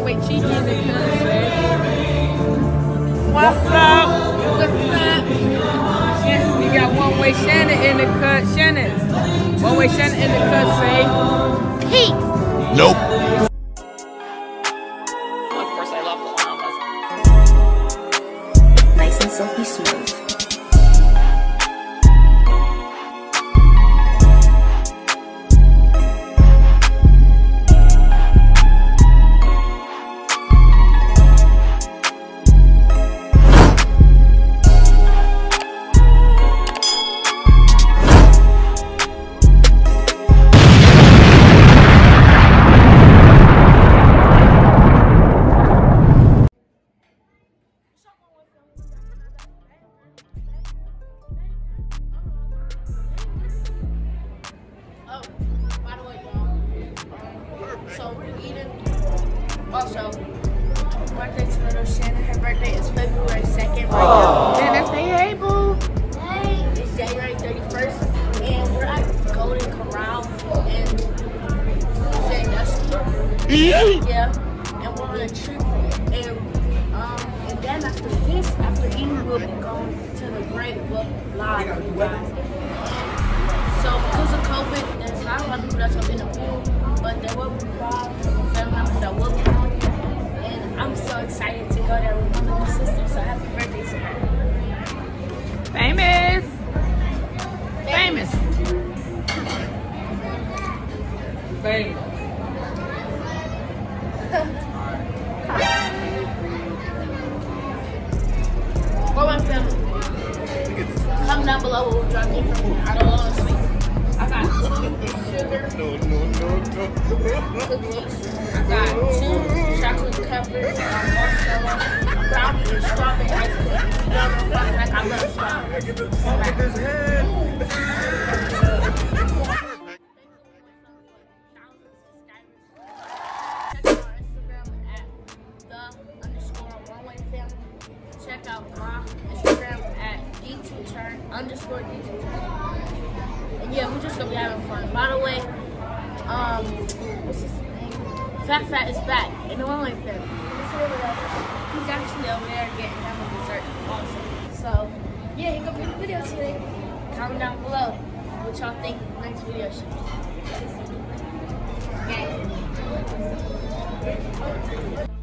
one way cheeky in the country. What's up? What's up? Shan- You got one way Shannon in the cut. Shannon. One way Shannon in the cut. Say peace. Nope. So. Also, birthday to little Shannon. Her birthday is February 2nd. Right Man, that's hey, hey, boo. now. It's January 31st. And we're at Golden Corral in Sandusky. Yeah. And we're on a trip. And, um, and then after this, after eating, we'll be going to the Great Wolf Live with you guys. So because of COVID, there's not a lot of people that's up in the pool, but there will be cookies. I got two chocolate covered marshmallow, brownie, and strawberry ice cream. You know what I'm talking like I love strawberry. Check um, what's his name? Fat Fat is back in the One Way family. He's actually over there getting having dessert also. So yeah, gonna be in the video today. Comment down below what y'all think next video should be. Okay.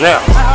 Now.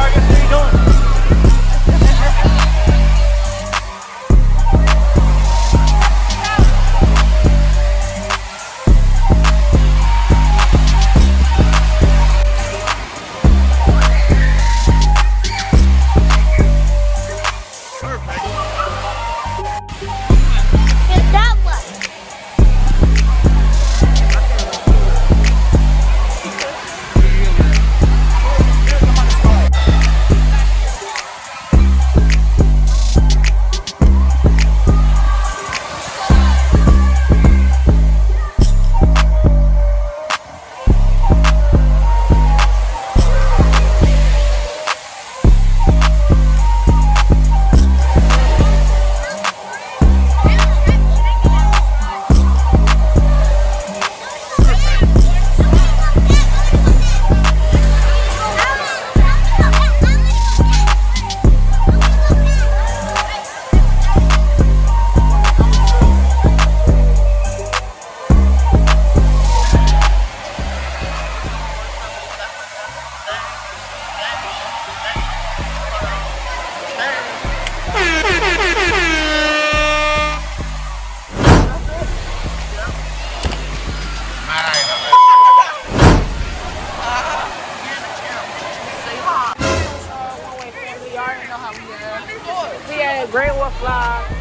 We at Great Wolf Live.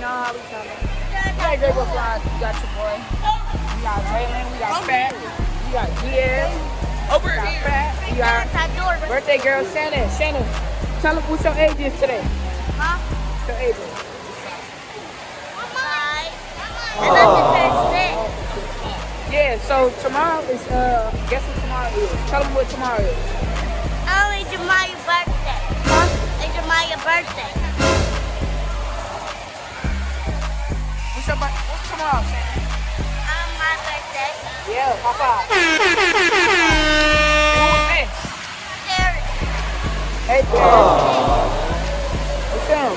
Know how we coming. We at Great Wolf got your boy. We got Jalen. We got Fat. We got GF. We got. Fat. We got birthday girl Shannon. Shannon, tell them what's your age is today. Huh? Your age is. Oh. Yeah, so tomorrow is, uh, guess what tomorrow is? Tell them what tomorrow is. Oh, it's Jemiah's birthday. Huh? It's Jemiah's birthday. What's your birthday? What's tomorrow, Shannon? On my birthday. Yeah, high five. Who is this? There. Hey, Dad. What's up?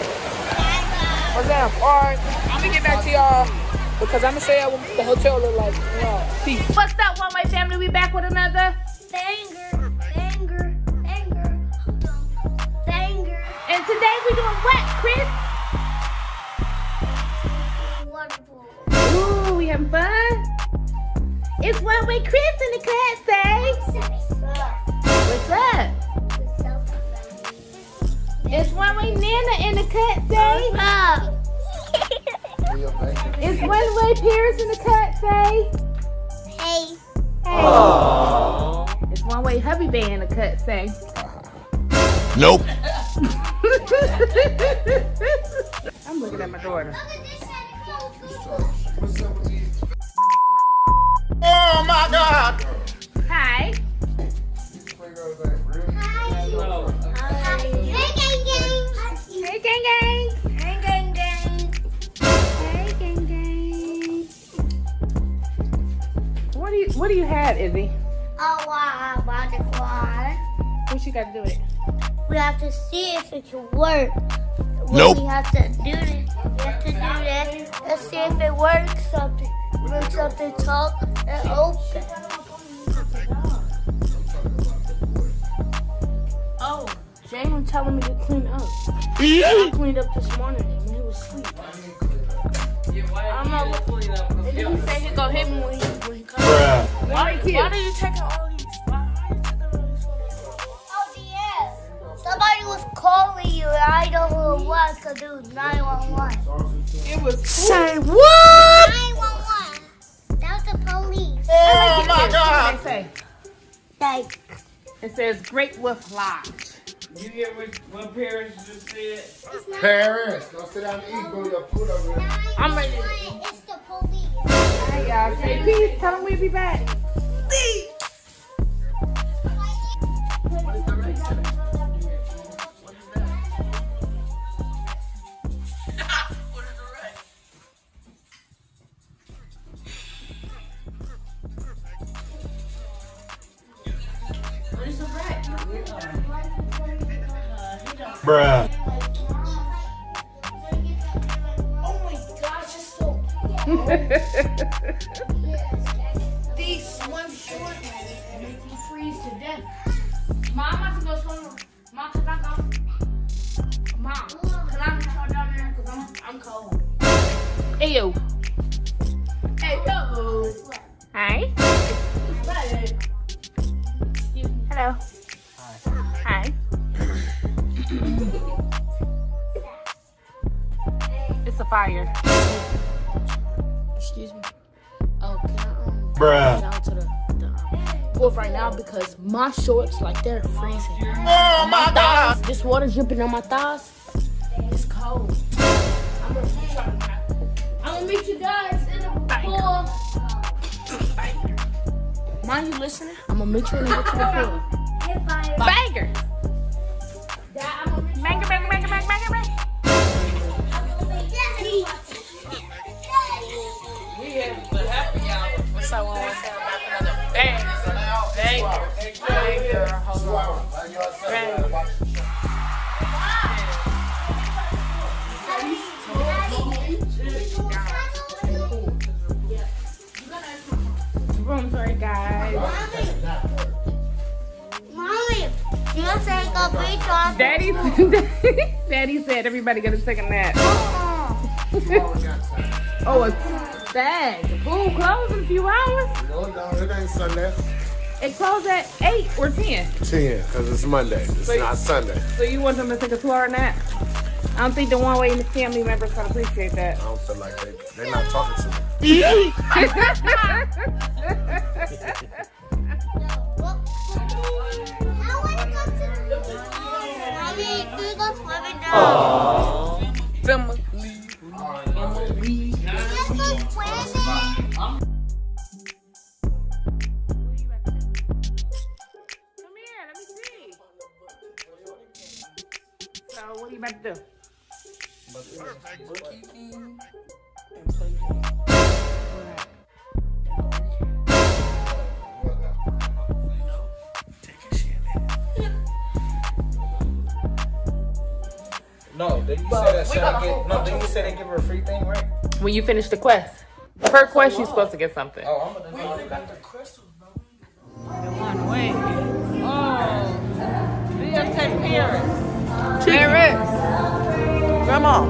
What's up? Alright, I'm gonna get back to y'all because I'm gonna show y'all what the hotel look like. You peace. What's up, One Way Family? We back with another. Banger, banger, banger, banger. And today we doing what, Chris? Wonderful. Ooh, we having fun? It's One Way Chris in the cut, say. Eh? What's up? It's One Way Nana in the cut, eh? say. It's One Way Paris in the cut, say. Hey. Hey. It's One Way Hubby Bear in the cut, say. Nope. I'm looking at my daughter. Oh my God. What do you What do you have, Izzy? What you got to do it? We have to see if it can work. Nope. We have to do this. We have to do that. Let's see if it works. Something. Work something talk and open. Oh, Jalen telling me to clean up. I cleaned up this morning when he was asleep. I'm not. And then he said he gonna hit me when he when he Why, why are you taking all these? Why are you taking all these photos? Oh, yeah. Somebody was calling you, and I don't know who it was because it was 911. It was. Say what? 911. That was the police. Oh my What God. they say? Like, It says Great Wolf Lodge. You hear what, what Paris just said? Paris, go sit down and eat. Go your food over there. I'm ready to eat. it's the police. Hey, y'all. Say peace. Tell them we'll be back. So. These swim shorts make you freeze to death. Mom, I'm about to go swim. Mom, can I go? Mom, can I go down there? Because I'm, I'm cold. Hey, yo. Hey, yo. Hi. Hello. Hi. it's a fire. Excuse me. Oh, can I um, Bruh. down to the, the um, pool right now because my shorts, like, they're freezing. Oh my God. This water dripping on my thighs. It's cold. I'm gonna, I'm gonna meet you guys in the pool. Mind you listening? I'm gonna meet you when we get to the pool. know say go beach on. Daddy, Daddy said everybody gonna take a nap. Uh-huh. oh, a bag. The pool closed in a few hours. No, no, it ain't Sunday. It closed at 8 or 10. 10, because it's Monday. It's Wait. not Sunday. So you want them to take a two hour nap? I don't think the one way in the family members can appreciate that. I don't feel like they, they're not talking to me. Family. No, did you say that? Should I get, no, did you say they give her a free thing, right? When you finish the quest. Per quest, you're supposed to get something. Oh, I'm gonna do got the crystals, bro. One way. Oh. Beyonce Paris. Paris. Grandma.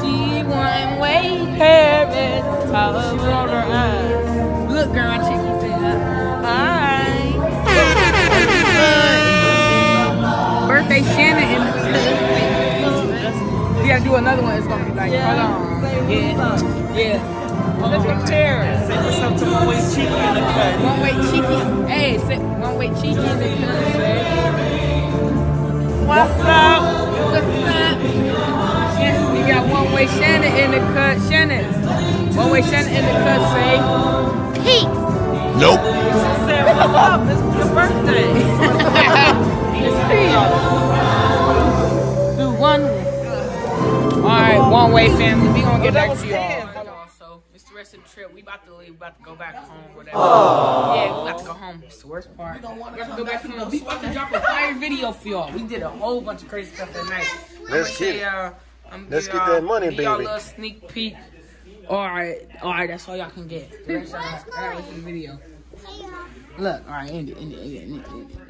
She one way Paris. She rolled her eyes. Look, girl, Chicky You gotta do another one. It's gonna be like, hold on. Yeah. Yeah. Look at Paris. Say what's up to one way Chicky in the cut. One way cheeky. Hey, say, one way cheeky in the cut. say. What's up? What's up? Shannon, You got one way Shannon in the cut. Shannon. One way Shannon in the cut. Say. Nope. She said, what's up? It's your birthday. Do way family. We gonna get back to y'all. So it's the rest of the trip. We about to leave. We about to go back home. Whatever. Yeah, we about to go home. It's the worst part. We about to go back home. We about to drop a fire video for y'all. We did a whole bunch of crazy stuff that night. Let's I'ma get it. uh, I'm Let's get that money, give y'all little sneak peek. All right, all right. That's all y'all can get. The rest of y'all gotta wait for the video. Look, all right, end it, end it, end it, end it,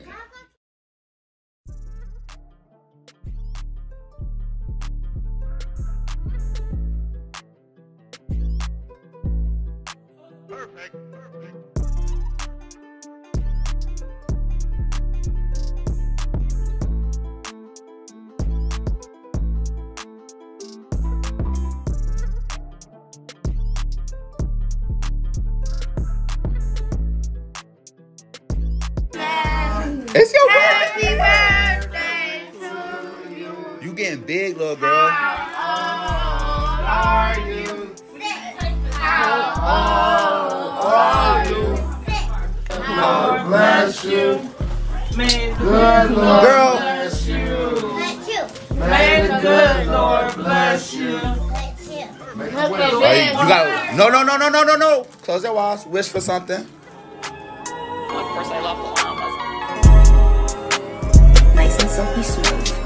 getting big, little girl. Bless you. Man, Good Lord. Girl, May the good Lord bless you. Make the window oh, you, you got no, no, no, no, no, no, no. Close your eyes. Wish for something. Of course, I love Bahamas. Nice and silky smooth.